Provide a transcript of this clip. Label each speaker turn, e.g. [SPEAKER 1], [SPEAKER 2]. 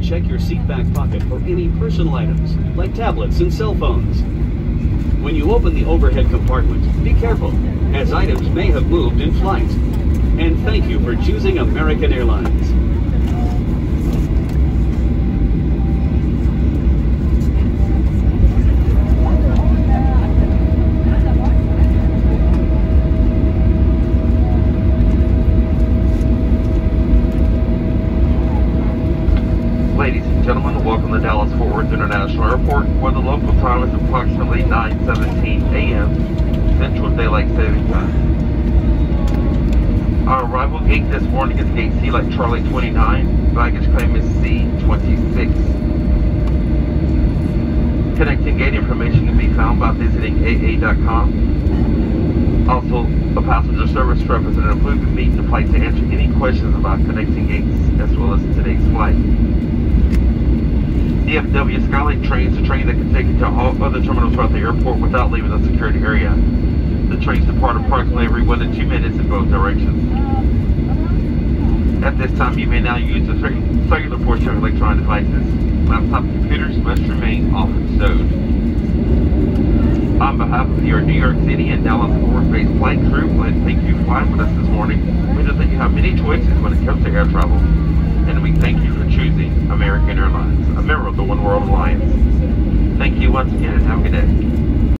[SPEAKER 1] check your seat back pocket for any personal items, like tablets and cell phones. When you open the overhead compartment, be careful, as items may have moved in flight. And thank you for choosing American Airlines.
[SPEAKER 2] Ladies and gentlemen, welcome to Dallas Fort Worth International Airport, where the local time is approximately 9:17 a.m. Central Daylight Saving Time. Our arrival gate this morning is gate C like Charlie 29. Baggage claim is C26. Connecting gate information can be found by visiting AA.com. Also, a passenger service representative will be meeting the flight to answer any questions about connecting gates as well as today's flight. DFW Skylink trains a train that can take you to all other terminals throughout the airport without leaving the security area. The trains depart approximately every one to two minutes in both directions. At this time, you may now use the cellular portion of electronic devices. Laptop computers must remain off and stowed. On behalf of your New York City and Dallas Fort Worth based flight crew, like thank you for flying with us this morning. We know that you have many choices when it comes to air travel, and we thank you for choosing American Airlines, a member of the oneworld Alliance. Thank you once again and have a good day.